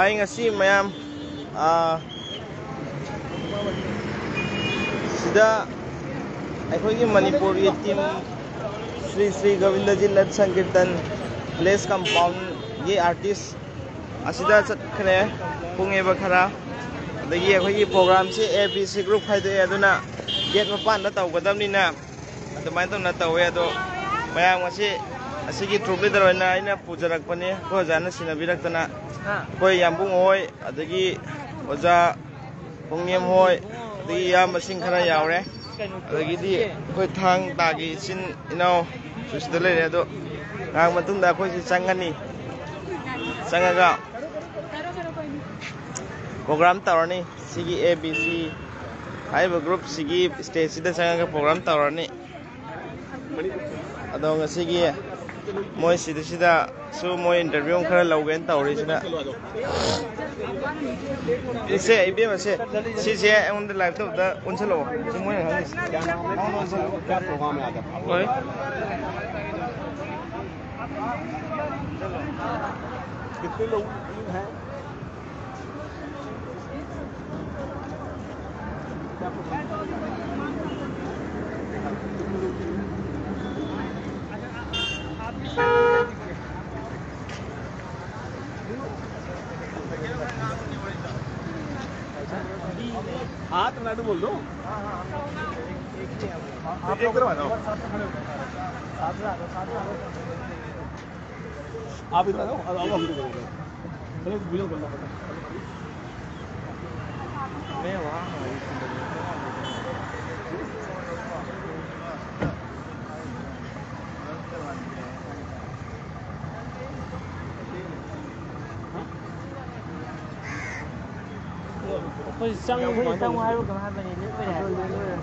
Hi nga si mayam uh, sida ꯑꯩꯈꯣꯏꯒꯤ ꯃꯅꯤꯄꯨꯔꯒꯤ team Shri Shri Govindaji ꯂꯠ ꯁꯪꯀꯤꯔꯇꯟ ꯄ꯭ꯂꯦꯁ ꯀꯝꯄꯥꯎꯟꯒꯤ ꯑꯥꯔꯇꯤꯁ ꯑꯁꯤꯗ ꯆꯠꯈ꯭ꯔꯦ ꯄꯨꯡꯉꯦꯕ ꯈꯔ ꯑꯗꯒꯤ ꯑꯩꯈꯣꯏꯒꯤ ꯄ꯭ꯔꯣꯒ꯭ꯔꯥꯝꯁꯤ ꯑꯦ ꯕꯤ ꯁꯤ ꯒ꯭ꯔꯨꯞ ꯈꯥꯏꯗꯣꯛꯑꯦ ꯑꯗꯨꯅ ꯒꯦꯠ ꯃꯄꯥꯟꯗ ꯇꯧꯒꯗꯕꯅꯤꯅ ꯑꯗꯨꯃꯥꯏꯅ ꯇꯧꯅ ꯇꯧꯋꯦ ꯑꯗꯣ ꯃꯌꯥꯝ ꯉꯁꯤ ꯑꯁꯤꯒꯤ ꯇ꯭ꯔꯨꯞ ꯂꯤꯗꯔ ꯑꯣꯏꯅ ꯑꯩꯅ ꯄꯨꯖꯔꯛꯄꯅꯤ ꯑꯩꯈꯣꯏ ꯑꯣꯖꯥꯅ ꯁꯤꯟꯅꯕꯤꯔꯛꯇꯅ ꯑꯩꯈꯣꯏ ꯌꯥꯝꯕꯨꯡ ꯍꯣꯏ ꯑꯗꯒꯤ ꯑꯣꯖꯥ ꯄꯨꯡꯅꯦꯝ ꯍꯣꯏ ꯑꯗꯒꯤ ꯏꯌꯥꯝꯕꯁꯤꯡ ꯈꯔ ꯌꯥꯎꯔꯦ ꯑꯗꯒꯤꯗꯤ ꯑꯩꯈꯣꯏ ꯊꯥꯡ ꯇꯥꯒꯤ ꯏꯆꯤꯟ ꯏꯅꯥꯎꯁꯨ ꯁꯤꯗ ꯂꯩꯔꯦ ꯑꯗꯣ ꯉꯥꯏꯍꯥꯛ ꯃꯇꯨꯡꯗ ꯑꯩꯈꯣꯏꯁꯤ ꯆꯪꯒꯅꯤ ꯆꯪꯉꯒ ꯄ꯭ꯔꯣꯒ꯭ꯔꯥꯝ ꯇꯧꯔꯅꯤ ꯁꯤꯒꯤ ꯑꯦ ꯕꯤ ꯁꯤ ꯍꯥꯏꯔꯤꯕ ꯒ꯭ꯔꯨꯞꯁꯤꯒꯤ ꯁ꯭ꯇꯦꯖꯁꯤꯗ ꯆꯪꯉꯒ ꯄ꯭ꯔꯣꯒ꯭ꯔꯥꯝ ꯇꯧꯔꯅꯤ ꯑꯗꯣ ꯉꯁꯤꯒꯤ ꯃꯣꯏ ꯁꯤꯗꯩꯁꯤꯗꯁꯨ ꯃꯣꯏ ꯏꯟꯇꯔꯚꯤꯌꯨ ꯈꯔ ꯂꯧꯒꯦꯅ ꯇꯧꯔꯤꯁꯤꯅ ꯏꯁꯦ ꯏꯕꯦꯝꯃꯁꯦ ꯁꯤꯁꯦ ꯑꯩꯉꯣꯟꯗ ꯂꯥꯏꯚ ꯇꯧꯕꯗ ꯑꯣꯟꯁꯤꯜꯂꯛꯑꯣ ꯁꯤ ꯃꯣꯏꯅ ꯈꯪꯉꯤꯁꯦ ꯅꯉꯣꯟꯗ ꯑꯣꯟꯁꯤꯜꯂꯛꯑꯣ क्या प्रोग्राम है आज आपका ꯍꯣꯏ कितने लोग हैं क्या हाँ तो नाडू बोल दो। आप एक तरफ़ आ जाओ आप इधर आ जाओ अब हम इधर चलो बुझो बोलना मैं वहाँ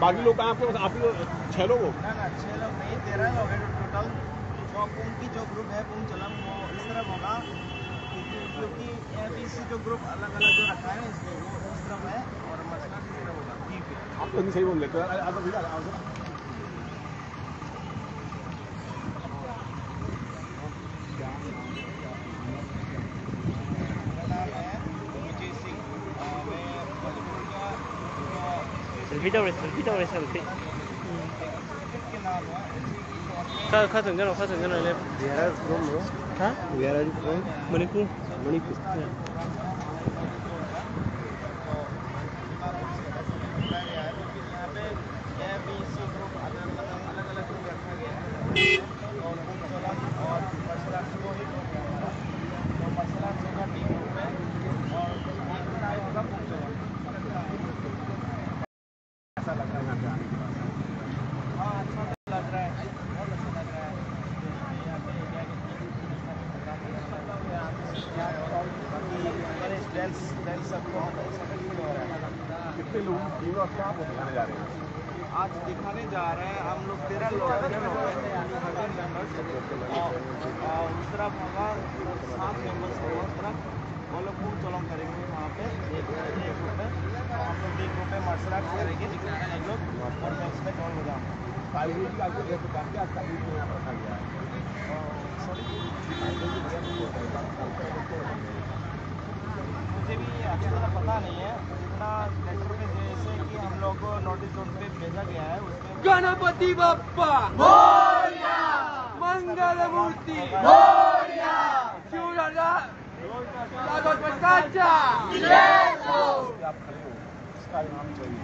बाकी लोग कहाँ आपके आप लोग छह लोग हो ना ना छह लोग नहीं तेरह लोग हैं टोटल जो की जो ग्रुप है चलम वो इस तरफ़ होगा क्योंकि एबीसी जो ग्रुप अलग अलग जो रखा है इसमें वो इस तरफ़ है और मसला किस तरफ़ होगा ठीक है आप तो सही बोल लेते हो 피더레슨 피더레슨 피 कहाँ कहाँ जान्छ कहाँ जान्छ अहिले where are from bro where are you from Manipur Manipur कितने लोग टीम और क्या आप दिखाने जा रहे हैं। आज दिखाने जा रहे हैं हम लोग तेरह लोग तरफ़ होगा सात मेंबर्स होगा तरफ़ वो लोग खूब चलम करेंगे वहाँ पे। एक एक ग्रुप में हम लोग एक ग्रुप में मार्शल आर्ट्स करेंगे लोग। और में कौन का का रखा गया है। मुझे भी अच्छी तरह पता नहीं है। जितना लेटर में जैसे कि हम लोग को नोटिस पे भेजा गया है उसमें गणपती बाप्पा। मोरया। मंगल मूर्ति हो। इसका नाम चाहिए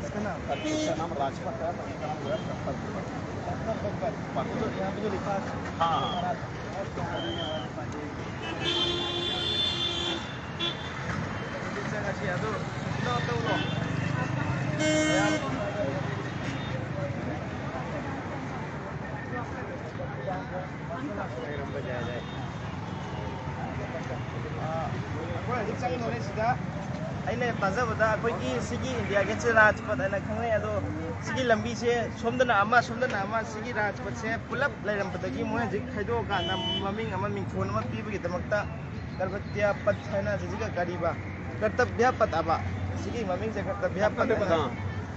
इसका नाम इसका नाम राजपथ है इसका नाम जो है प्रताप जो यहाँ पे जो लिखा है। हाँ। ꯑꯩꯈꯣꯏ ꯆꯪꯗꯣꯔꯦ ꯁꯤꯗ ꯑꯩꯅ ꯇꯥꯖꯕꯗ ꯑꯩꯈꯣꯏꯒꯤ ꯁꯤꯒꯤ ꯏꯟꯗꯤꯌꯥꯒꯤ ꯁꯤ ꯔꯥꯖꯄꯠ ꯍꯥꯏꯅ ꯈꯪꯅꯩ ꯑꯗꯣ ꯁꯤꯒꯤ ꯂꯝꯕꯤꯁꯦ ꯁꯣꯝꯗꯅ ꯑꯃ ꯁꯣꯝꯗꯅ ꯑꯃ ꯁꯤꯒꯤ ꯔꯥꯖꯄꯠꯁꯦ ꯄꯨꯂꯞ ꯂꯩꯔꯝꯕꯗꯒꯤ ꯃꯣꯏ ꯍꯧꯖꯤꯛ ꯈꯥꯏꯗꯣꯛꯑꯀꯥꯟꯗ ꯃꯃꯤꯡ ꯑꯃ ꯃꯤꯡꯊꯣꯟ ꯑꯃ ꯄꯤꯕꯒꯤꯗꯃꯛꯇ ꯀꯔꯕꯇ꯭ꯌꯥ ꯄꯠ ꯍꯥꯏꯅ ꯁꯤꯁꯤꯒ ꯀꯔꯤꯕ ꯀꯔꯇꯕ꯭ꯌꯥ ꯄꯠ ꯑꯕ ꯁꯤꯒꯤ ꯃꯃꯤꯡꯁꯦ ꯀꯔꯇꯕ꯭ꯌꯥ ꯄꯠ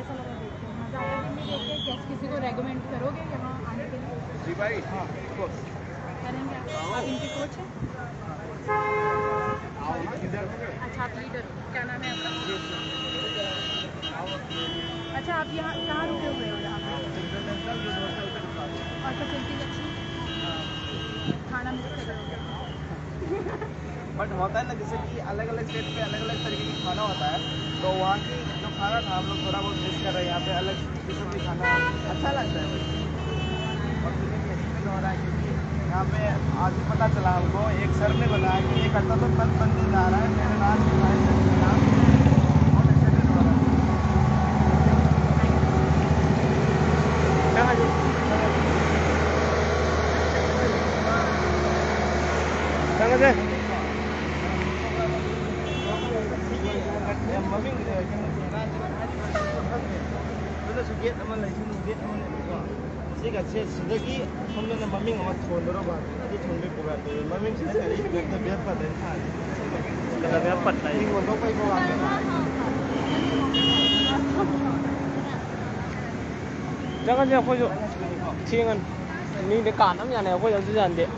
कैसा लगा के? किसी को रेकमेंड करोगे यहाँ आने के लिए? जी भाई हाँ करेंगे आप? आप इनके कोच हैं? अच्छा आप लीडर क्या नाम है आपका? अच्छा आप यहाँ कहाँ रुके हुए हो? यहाँ और फैसिलिटीज़ अच्छी खाना मिस कर रहे हो क्या? बट होता है ना जैसे कि अलग अलग स्टेट पे अलग अलग तरीके की खाना होता है तो वहाँ की खाना था, हम लोग थोड़ा बहुत मिस कर रहे हैं। यहाँ पे अलग किस्म की खाना अच्छा लगता है और सुनने में फील हो रहा है क्योंकि यहाँ पे आज ही पता चला हमको, एक सर ने बताया कि एक अड्डा तो बंद बनने जा रहा है, मेरे नाम के भाई सर के नाम बहुत एक्साइटेड है Kena sugit aman lagi sugit aman buka. Mesti kaca sedagi sampai nama mami ngamat cuman dulu bang. Jadi cuman buka tu. Mami sini ada kita biar pada entah. Kita biar pada. Ini untuk apa itu bang? Jangan jangan kau tu. Tiangan. Ni dekat nama yang ni kau yang tu jangan dek.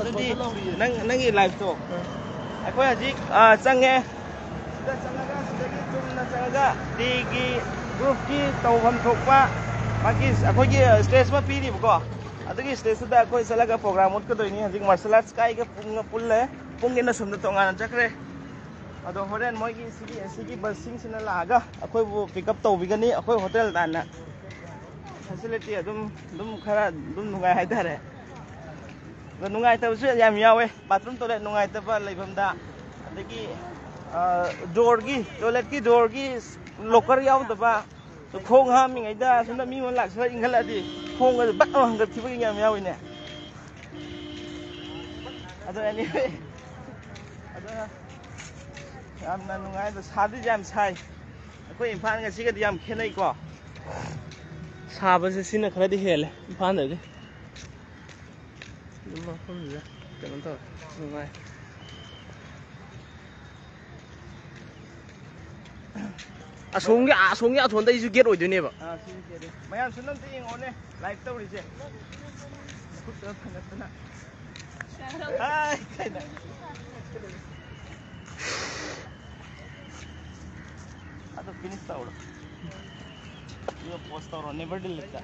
ꯑꯗꯨꯗꯤ ꯅꯪ ꯅꯪꯒꯤ ꯂꯥꯏꯐꯇꯣ ꯑꯩꯈꯣꯏ ꯍꯧꯖꯤꯛ ꯑꯥ, ꯆꯪꯉꯦ ꯁꯤꯗ ꯆꯪꯉꯒ ꯁꯤꯗꯒꯤ ꯆꯨꯝꯅ ꯆꯪꯉꯒ ꯗꯦꯒꯤ ꯒ꯭ꯔꯨꯞꯀꯤ ꯇꯧꯐꯝ ꯊꯣꯛꯄ ꯃꯥꯒꯤ ꯑꯩꯈꯣꯏꯒꯤ ꯁ꯭ꯇꯦꯖ ꯑꯃ ꯄꯤꯔꯤꯕꯀꯣ ꯑꯗꯨꯒꯤ ꯁ꯭ꯇꯦꯖꯇꯨꯗ ꯑꯩꯈꯣꯏ ꯆꯠꯂꯒ ꯄ꯭ꯔꯣꯒ꯭ꯔꯥꯝ ꯎꯠꯀꯗꯣꯏꯅꯤ ꯍꯧꯖꯤꯛ ꯃꯥꯔꯁꯦꯜ ꯑꯥꯔꯠꯁ ꯀꯥꯏꯒ ꯄꯨꯡꯒ ꯄꯨꯜꯂꯦ ꯄꯨꯡꯒꯤꯅ ꯁꯣꯝꯗ ꯇꯣꯉꯥꯟꯅ ꯆꯠꯈ꯭ꯔꯦ ꯑꯗꯣ ꯍꯣꯔꯦꯟ ꯃꯣꯏꯒꯤ ꯁꯤꯒꯤ ꯁꯤꯒꯤ ꯕꯁꯁꯤꯡꯁꯤꯅ ꯂꯥꯛꯑꯒ ꯑꯩꯈꯣꯏꯕꯨ ꯄꯤꯛꯑꯞ ꯇꯧꯕꯤꯒꯅꯤ ꯑꯩꯈꯣꯏ ꯍꯣꯇꯦꯜ ꯇꯥꯟꯅ ꯐꯦꯁꯤꯂꯤꯇꯤ ꯑꯗꯨꯝ ꯑꯗꯨꯝ ꯈꯔ ꯑꯗꯨꯝ ꯅꯨꯡꯉꯥꯏ ꯍꯥꯏꯇꯥꯔꯦ 그 नुंगाइतबसु याम यावे बाथरूम टॉयलेट नुंगाइतब लेबमदा अदगी डोर की टॉयलेट की डोर की लॉकर यावदबा तो खोंग हा मिंगाइदा सुना मिमन लाक्स इंगलादि खोंग बट हंगत थिब याम यावेने अदो एनी अदो यामना नुंगाइदा सादि याम साइ अखोय इम्फान गसिगदि याम खेनाइको साबसे सिना खरदि हेले इम्फान दगे đúng rồi không gì đâu loh, ini 아 송이 아 송이 아 돈다 이제 게로 되네 봐. 아 진짜. 마야 순놈 땡 오네. 라이브 떠 우리 이제. 굿다 끝났구나. 아이 카이다. 아또 피니스 타오라. 이거 포스트 타오라 네버 딜 했다.